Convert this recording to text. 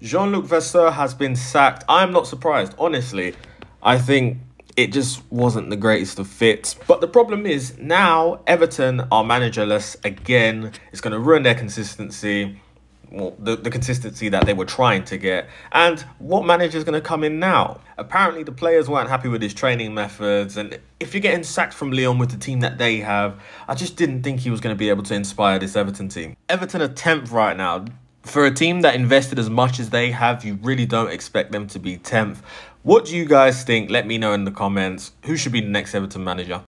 Jean Luc Vasseur has been sacked. I'm not surprised, honestly. I think it just wasn't the greatest of fits. But the problem is now Everton are managerless again. It's going to ruin their consistency. Well, the, the consistency that they were trying to get. And what manager is going to come in now? Apparently, the players weren't happy with his training methods. And if you're getting sacked from Lyon with the team that they have, I just didn't think he was going to be able to inspire this Everton team. Everton are 10th right now for a team that invested as much as they have, you really don't expect them to be 10th. What do you guys think? Let me know in the comments. Who should be the next Everton manager?